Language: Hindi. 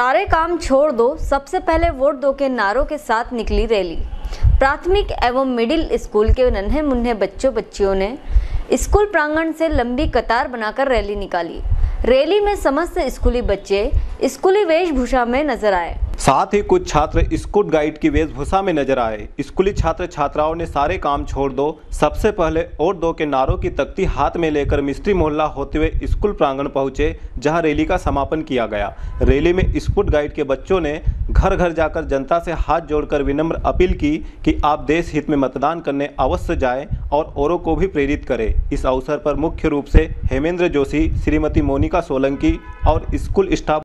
सारे काम छोड़ दो, सबसे पहले वोट दो के नारों के साथ निकली रैली। प्राथमिक एवं मिडिल स्कूल के नन्हे मुन्ने बच्चों बच्चियों ने स्कूल प्रांगण से लंबी कतार बनाकर रैली निकाली। रैली में समस्त स्कूली बच्चे स्कूली वेशभूषा में नज़र आए। साथ ही कुछ छात्र स्कूट गाइड की वेशभूषा में नज़र आए। स्कूली छात्र छात्राओं ने सारे काम छोड़ दो। सबसे पहले और दो के नारों की तख्ती हाथ में लेकर मिस्त्री मोहल्ला होते हुए स्कूल प्रांगण पहुँचे, जहाँ रैली का समापन किया गया। रैली में स्कूट गाइड के बच्चों ने घर घर जाकर जनता से हाथ जोड़कर विनम्र अपील की कि आप देश हित में मतदान करने अवश्य जाएँ और औरों को भी प्रेरित करें। इस अवसर पर मुख्य रूप से हेमेंद्र जोशी, श्रीमती मोनिका सोलंकी और स्कूल स्टाफ